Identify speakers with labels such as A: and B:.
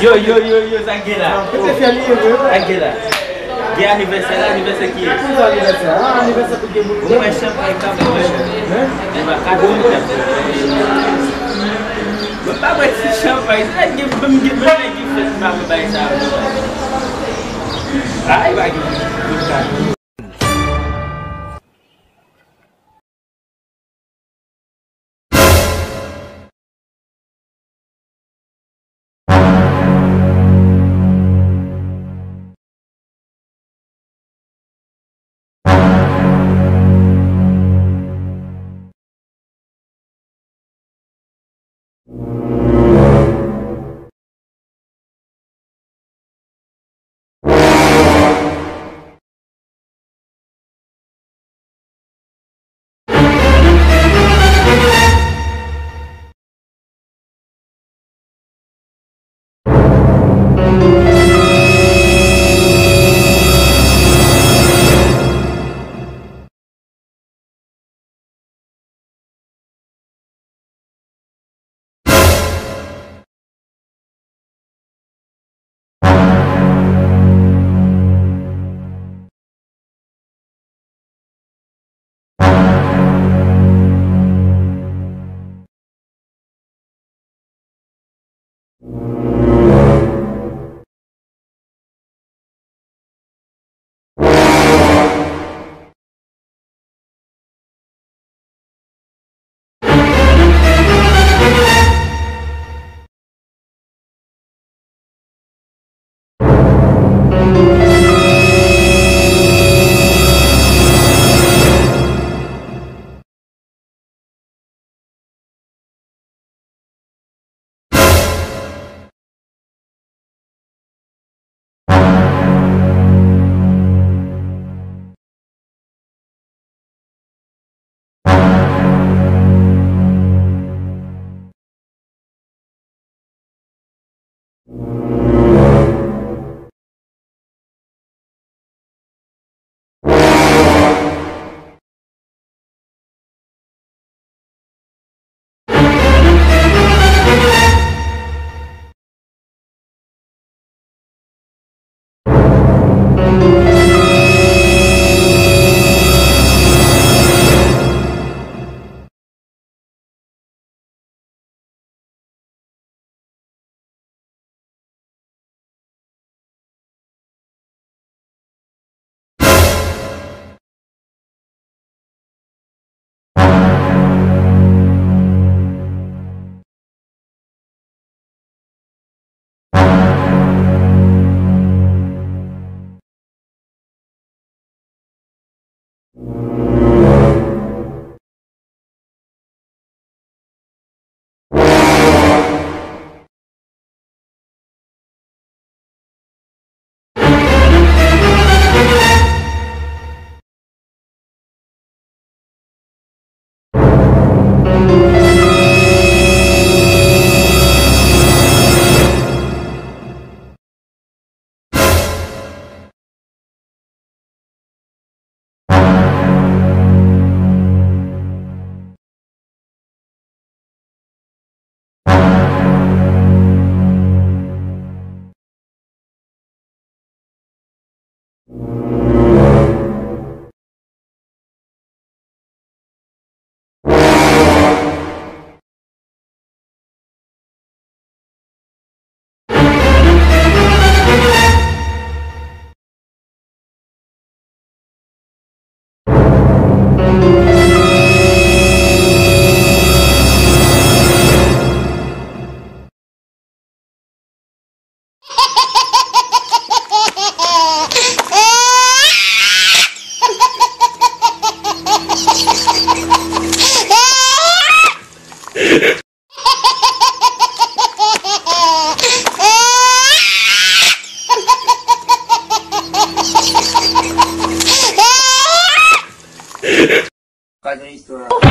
A: Yo, yo, yo, yo, Zangela.
B: Pete fia livre.
A: Zangela. Que é aniversário, é aniversário aqui.
B: Tudo aniversário. Ah, aniversário porque muito.
A: Como é champanhe acabou? É bacana muito tempo. Esse champanhe, você vai give me give me give me bago ba isa. Ai, vai give.
B: Thank Música 快进一次。